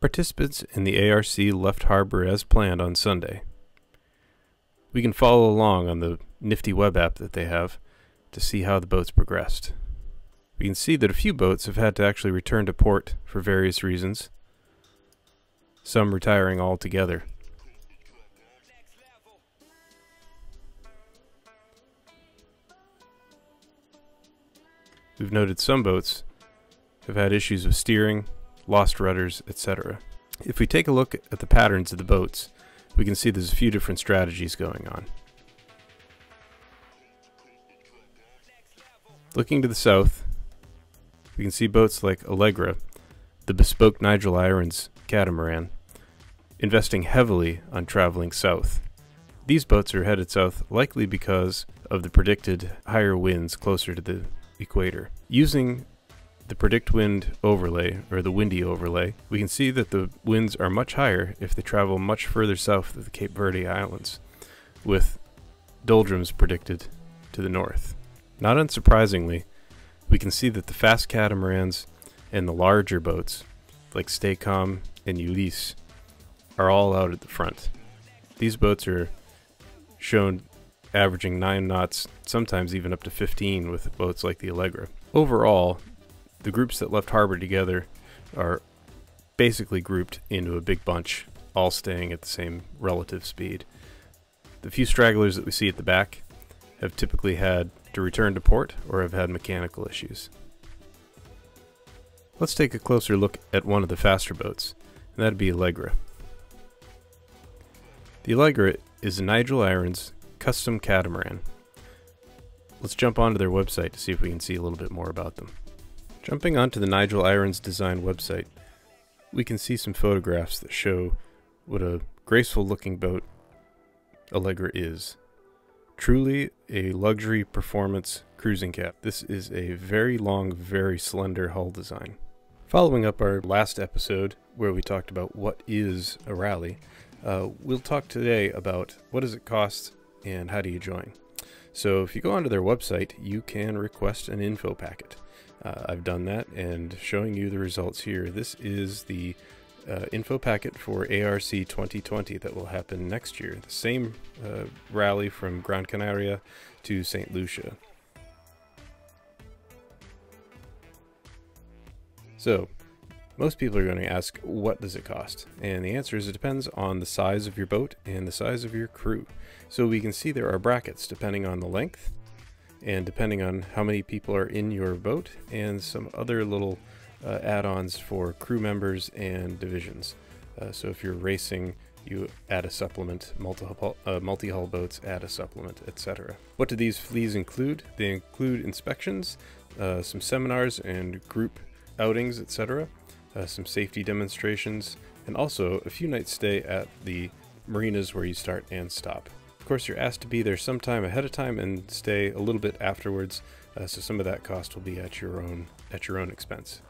Participants in the ARC left harbor as planned on Sunday. We can follow along on the nifty web app that they have to see how the boats progressed. We can see that a few boats have had to actually return to port for various reasons, some retiring altogether. We've noted some boats have had issues with steering, lost rudders, etc. If we take a look at the patterns of the boats, we can see there's a few different strategies going on. Looking to the south, we can see boats like Allegra, the bespoke Nigel Irens catamaran, investing heavily on traveling south. These boats are headed south likely because of the predicted higher winds closer to the equator. Using the PredictWind overlay, or the windy overlay, we can see that the winds are much higher if they travel much further south of the Cape Verde Islands, with doldrums predicted to the north. Not unsurprisingly, we can see that the fast catamarans and the larger boats, like Stay Calm and Ulysses, are all out at the front. These boats are shown averaging 9 knots, sometimes even up to 15 with boats like the Allegra. Overall, the groups that left harbor together are basically grouped into a big bunch, all staying at the same relative speed. The few stragglers that we see at the back have typically had to return to port or have had mechanical issues. Let's take a closer look at one of the faster boats, and that'd be Allegra. The Allegra is Nigel Irens custom catamaran. Let's jump onto their website to see if we can see a little bit more about them. Jumping onto the Nigel Irens Design website, we can see some photographs that show what a graceful looking boat Allegra is. Truly a luxury performance cruising cap. This is a very long, very slender hull design. Following up our last episode where we talked about what is a rally, uh, we'll talk today about what does it cost and how do you join. So if you go onto their website, you can request an info packet. Uh, I've done that and showing you the results here. This is the uh, info packet for ARC 2020 that will happen next year. The same uh, rally from Gran Canaria to St. Lucia. So, most people are going to ask, what does it cost? And the answer is it depends on the size of your boat and the size of your crew. So we can see there are brackets depending on the length and depending on how many people are in your boat and some other little uh, add-ons for crew members and divisions. Uh, so if you're racing, you add a supplement, multi-hull, uh, boats add a supplement, etc. What do these fleas include? They include inspections, uh, some seminars and group outings, etc., uh, some safety demonstrations, and also a few nights stay at the marinas where you start and stop course, you're asked to be there sometime ahead of time and stay a little bit afterwards, uh, so some of that cost will be at your own at your own expense.